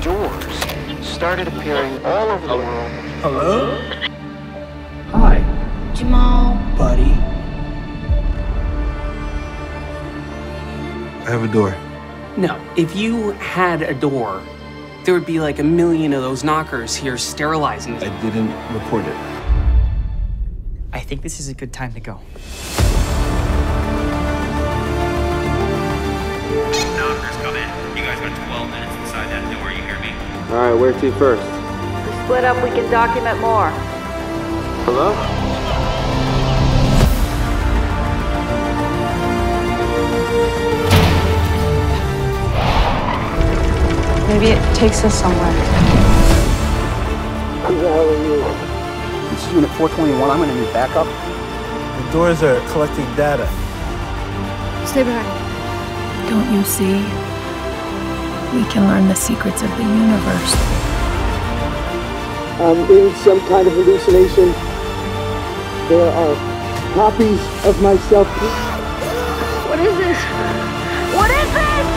doors started appearing all over the world. Hello? Hi, Jamal. buddy. I have a door. No, if you had a door, there would be like a million of those knockers here sterilizing it. I didn't report it. I think this is a good time to go. You got 12 minutes inside that door, you hear me? All right, where to first? We split up, we can document more. Hello? Maybe it takes us somewhere. Who the hell are you? This is Unit 421. I'm gonna need backup. The doors are collecting data. Stay behind. Don't you see? We can learn the secrets of the universe. I'm in some kind of hallucination. There are copies of myself. What is this? What is this?